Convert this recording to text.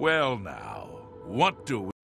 Well now, what do we?